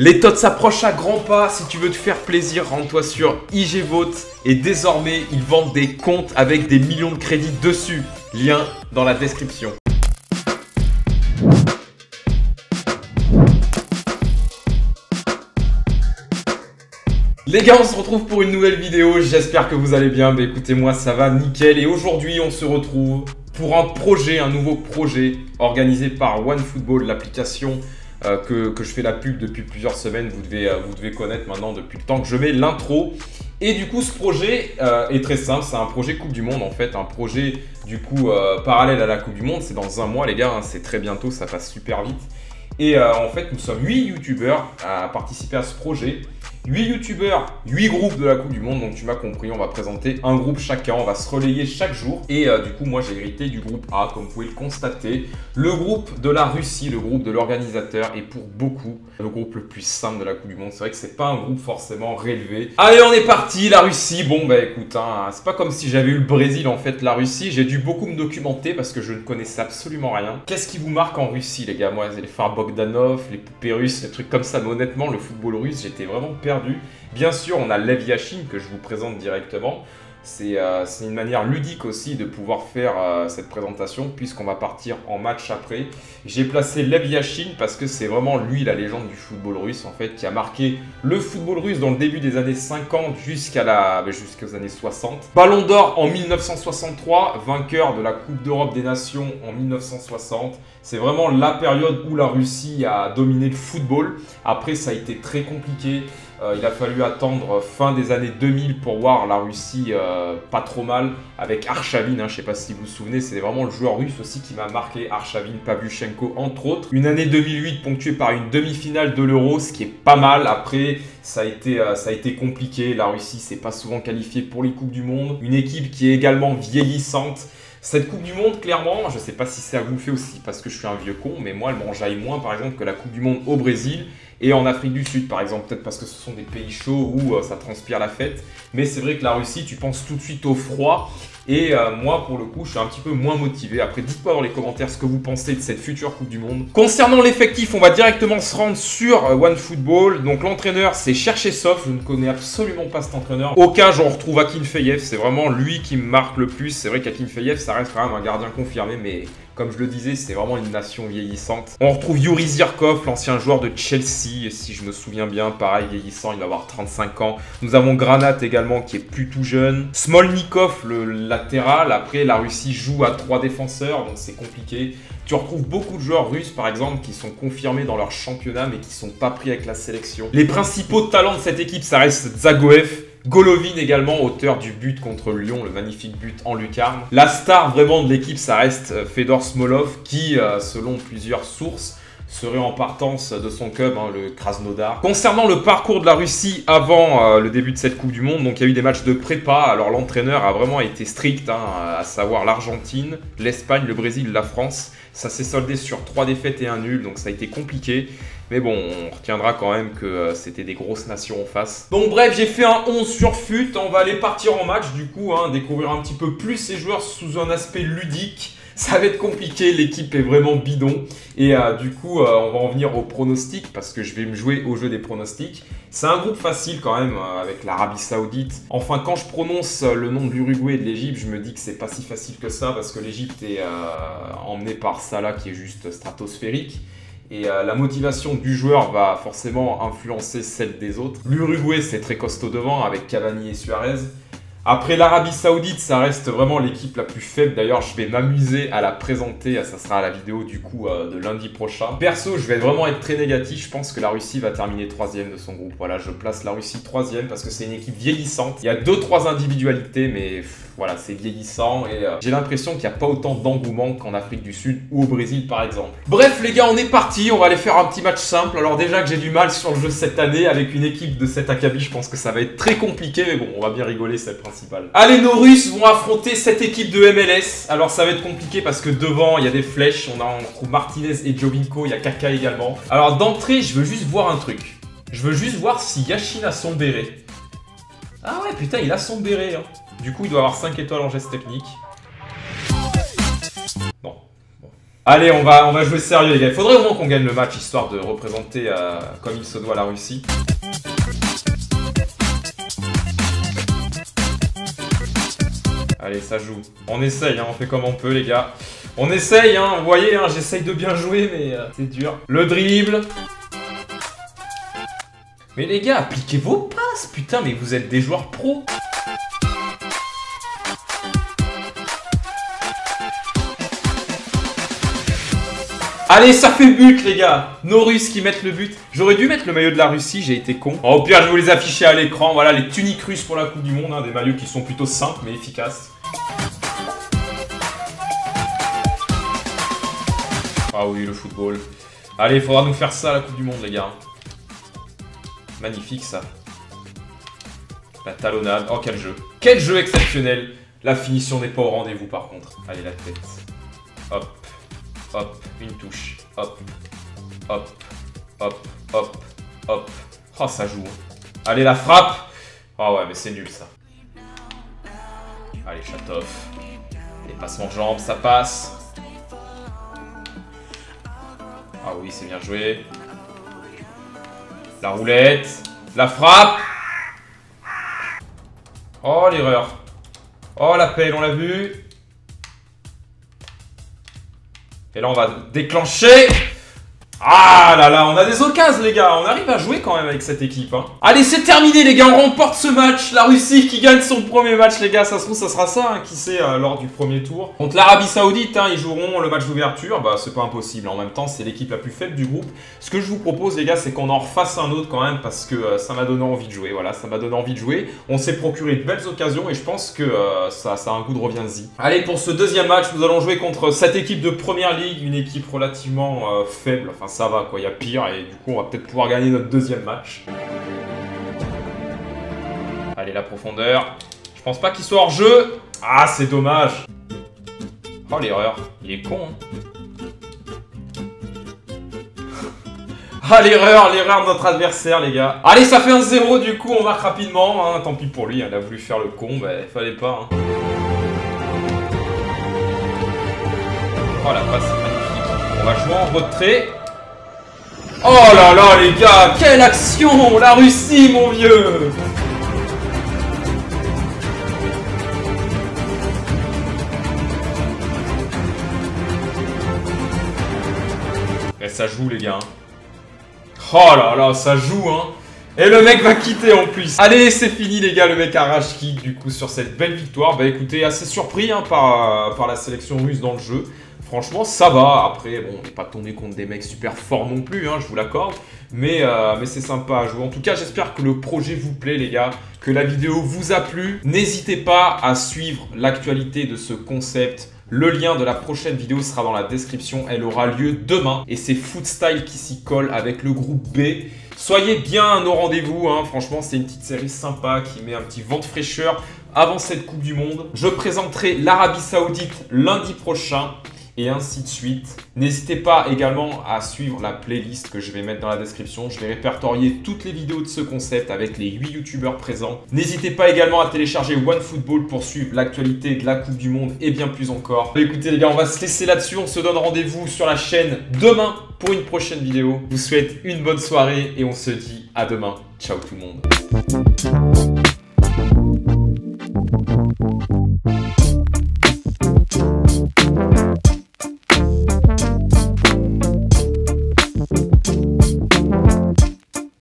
Les tots s'approchent à grands pas. Si tu veux te faire plaisir, rends-toi sur IG Vote. Et désormais, ils vendent des comptes avec des millions de crédits dessus. Lien dans la description. Les gars, on se retrouve pour une nouvelle vidéo. J'espère que vous allez bien. Mais écoutez, moi, ça va nickel. Et aujourd'hui, on se retrouve pour un projet, un nouveau projet organisé par OneFootball, l'application euh, que, je fais la pub depuis plusieurs semaines. Vous devez, euh, vous devez connaître maintenant depuis le temps que je mets l'intro. Et du coup, ce projet euh, est très simple. C'est un projet Coupe du Monde en fait. Un projet du coup parallèle à la Coupe du Monde. C'est dans un mois, les gars. Hein, c'est très bientôt. Ça passe super vite. Et en fait, nous sommes 8 youtubeurs à participer à ce projet. 8 youtubeurs, 8 groupes de la Coupe du Monde, donc tu m'as compris, on va présenter un groupe chacun, on va se relayer chaque jour. Et euh, du coup, moi j'ai hérité du groupe A, comme vous pouvez le constater. Le groupe de la Russie, le groupe de l'organisateur, est pour beaucoup le groupe le plus simple de la Coupe du Monde. C'est vrai que c'est pas un groupe forcément relevé. Allez, on est parti, la Russie. Bon, bah écoute, hein, c'est pas comme si j'avais eu le Brésil en fait, la Russie. J'ai dû beaucoup me documenter parce que je ne connaissais absolument rien. Qu'est-ce qui vous marque en Russie, les gars? Moi, les phares Bogdanov, les poupées russes, les trucs comme ça. Mais honnêtement, le football russe, j'étais vraiment perdu Bien sûr, on a Lev Yashin que je vous présente directement. Euh, c'est une manière ludique aussi de pouvoir faire euh, cette présentation puisqu'on va partir en match après. J'ai placé Lev Yashin parce que c'est vraiment lui la légende du football russe en fait qui a marqué le football russe dans le début des années 50 jusqu'à la ben, jusqu'aux années 60. Ballon d'or en 1963, vainqueur de la Coupe d'Europe des Nations en 1960. C'est vraiment la période où la Russie a dominé le football. Après ça a été très compliqué. Euh, il a fallu attendre fin des années 2000 pour voir la Russie euh, pas trop mal avec Arshavin. Hein, je ne sais pas si vous vous souvenez, c'est vraiment le joueur russe aussi qui m'a marqué. Arshavin, Pavlyuchenko entre autres. Une année 2008 ponctuée par une demi-finale de l'Euro, ce qui est pas mal. Après, ça a été, euh, compliqué. La Russie s'est pas souvent qualifiée pour les Coupes du Monde. Une équipe qui est également vieillissante. Cette Coupe du Monde, clairement, je ne sais pas si ça vous fait aussi parce que je suis un vieux con, mais moi, elle m'enjaille moins, par exemple, que la Coupe du Monde au Brésil et en Afrique du Sud, par exemple. Peut-être parce que ce sont des pays chauds où euh, ça transpire la fête. Mais c'est vrai que la Russie, tu penses tout de suite au froid. Et euh, moi, pour le coup, je suis un petit peu moins motivé. Après, dites-moi dans les commentaires ce que vous pensez de cette future Coupe du Monde. Concernant l'effectif, on va directement se rendre sur euh, OneFootball. Donc l'entraîneur, c'est Cherchesov. Je ne connais absolument pas cet entraîneur. Au cas, j'en retrouve Akin Feyev. C'est vraiment lui qui me marque le plus. C'est vrai qu'Akin Feyev, ça reste quand même un gardien confirmé, mais comme je le disais, c'est vraiment une nation vieillissante. On retrouve Yuri Zirkov, l'ancien joueur de Chelsea, si je me souviens bien, pareil, vieillissant, il va avoir 35 ans. Nous avons Granat également, qui est plus tout jeune. Smolnikov, le latéral. Après, la Russie joue à trois défenseurs, donc c'est compliqué. Tu retrouves beaucoup de joueurs russes, par exemple, qui sont confirmés dans leur championnat, mais qui sont pas pris avec la sélection. Les principaux talents de cette équipe, ça reste Zagoev, Golovin également, auteur du but contre Lyon, le magnifique but en lucarne. La star vraiment de l'équipe, ça reste euh, Fedor Smolov, qui, euh, selon plusieurs sources, serait en partance de son club, hein, le Krasnodar. Concernant le parcours de la Russie avant euh, le début de cette Coupe du Monde, il y a eu des matchs de prépa. Alors l'entraîneur a vraiment été strict, hein, à savoir l'Argentine, l'Espagne, le Brésil, la France. Ça s'est soldé sur trois défaites et un nul, donc ça a été compliqué. Mais bon, on retiendra quand même que euh, c'était des grosses nations en face. Donc bref, j'ai fait un 11 sur FUT. On va aller partir en match du coup, hein, découvrir un petit peu plus ces joueurs sous un aspect ludique. Ça va être compliqué, l'équipe est vraiment bidon. Et euh, du coup, euh, on va en venir au pronostic parce que je vais me jouer au jeu des pronostics. C'est un groupe facile quand même avec l'Arabie Saoudite. Enfin, quand je prononce le nom de l'Uruguay et de l'Égypte, je me dis que c'est pas si facile que ça parce que l'Égypte est emmenée par Salah qui est juste stratosphérique. Et euh, la motivation du joueur va forcément influencer celle des autres. L'Uruguay, c'est très costaud devant avec Cavani et Suarez. Après l'Arabie Saoudite, ça reste vraiment l'équipe la plus faible. D'ailleurs, je vais m'amuser à la présenter. Ça sera la vidéo du coup euh, de lundi prochain. Perso, je vais vraiment être très négatif. Je pense que la Russie va terminer troisième de son groupe. Voilà, je place la Russie troisième parce que c'est une équipe vieillissante. Il y a deux trois individualités, mais voilà, c'est vieillissant et euh, j'ai l'impression qu'il n'y a pas autant d'engouement qu'en Afrique du Sud ou au Brésil par exemple. Bref les gars, on est parti, on va aller faire un petit match simple. Alors déjà que j'ai du mal sur le jeu cette année avec une équipe de 7 acabit, je pense que ça va être très compliqué, mais bon, on va bien rigoler, c'est le Allez, nos Russes vont affronter cette équipe de MLS. Alors ça va être compliqué parce que devant, il y a des flèches, on, a, on Martinez et Jovinko, il y a Kaka également. Alors d'entrée, je veux juste voir un truc. Je veux juste voir si Yashin a son béret. Ah ouais, putain, il a son béret. Hein. Du coup, il doit avoir 5 étoiles en geste technique. Bon. Allez, on va, on va jouer sérieux, les gars. Il faudrait au moins qu'on gagne le match, histoire de représenter euh, comme il se doit la Russie. Allez, ça joue. On essaye, hein, on fait comme on peut, les gars. On essaye, hein, vous voyez, hein, j'essaye de bien jouer, mais euh, c'est dur. Le dribble. Mais les gars, appliquez vos passes, putain, mais vous êtes des joueurs pros. Allez, ça fait but, les gars Nos Russes qui mettent le but. J'aurais dû mettre le maillot de la Russie, j'ai été con. au pire, je vous les afficher à l'écran. Voilà, les tuniques russes pour la Coupe du Monde. Hein, des maillots qui sont plutôt simples, mais efficaces. Ah oui, le football. Allez, il faudra nous faire ça à la Coupe du Monde, les gars. Magnifique, ça. La talonnade. Oh, quel jeu. Quel jeu exceptionnel. La finition n'est pas au rendez-vous, par contre. Allez, la tête. Hop hop, une touche, hop, hop, hop, hop, hop. Oh, ça joue. Allez, la frappe Oh ouais, mais c'est nul, ça. Allez, Chatov. Les passements de jambes, ça passe. Ah oui, c'est bien joué. La roulette. La frappe Oh, l'erreur. Oh, l'appel, on l'a vu. Et là, on va déclencher ah là là, on a des occasions les gars, on arrive à jouer quand même avec cette équipe. Hein. Allez, c'est terminé les gars, on remporte ce match. La Russie qui gagne son premier match les gars, ça se trouve ça sera ça, hein, qui sait, euh, lors du premier tour. Contre l'Arabie Saoudite, hein, ils joueront le match d'ouverture, bah c'est pas impossible. En même temps, c'est l'équipe la plus faible du groupe. Ce que je vous propose les gars, c'est qu'on en refasse un autre quand même, parce que euh, ça m'a donné envie de jouer. Voilà, ça m'a donné envie de jouer. On s'est procuré de belles occasions et je pense que euh, ça, a un goût de reviens-y. Allez, pour ce deuxième match, nous allons jouer contre cette équipe de première ligue, une équipe relativement faible. Enfin ça va quoi, il y a pire et du coup on va peut-être pouvoir gagner notre deuxième match. Allez la profondeur. Je pense pas qu'il soit hors jeu. Ah c'est dommage. Oh l'erreur. Il est con. Hein. ah l'erreur, l'erreur de notre adversaire les gars. Allez ça fait un 0 du coup on marque rapidement. Hein. Tant pis pour lui, il a voulu faire le con, bah fallait pas. Hein. Oh la passe magnifique. On va jouer en retrait. Oh là là les gars, quelle action La Russie mon vieux Et eh, ça joue les gars. Oh là là, ça joue hein et le mec va quitter en plus. Allez, c'est fini les gars, le mec arrache kick du coup sur cette belle victoire. Bah écoutez, assez surpris hein, par, la sélection russe dans le jeu. Franchement, ça va. Après, bon, on n'est pas tombé contre des mecs super forts non plus, hein, je vous l'accorde. Mais, euh, mais c'est sympa à jouer. En tout cas, j'espère que le projet vous plaît, les gars. Que la vidéo vous a plu. N'hésitez pas à suivre l'actualité de ce concept. Le lien de la prochaine vidéo sera dans la description. Elle aura lieu demain. Et c'est Footstyle qui s'y colle avec le groupe B. Soyez bien au rendez-vous. Hein. Franchement, c'est une petite série sympa qui met un petit vent de fraîcheur avant cette Coupe du Monde. Je présenterai l'Arabie Saoudite lundi prochain et ainsi de suite. N'hésitez pas également à suivre la playlist que je vais mettre dans la description. Je vais répertorier toutes les vidéos de ce concept avec les 8 youtubeurs présents. N'hésitez pas également à télécharger OneFootball pour suivre l'actualité de la Coupe du Monde et bien plus encore. Écoutez les gars, on va se laisser là-dessus. On se donne rendez-vous sur la chaîne demain pour une prochaine vidéo. Je vous souhaite une bonne soirée et on se dit à demain. Ciao tout le monde.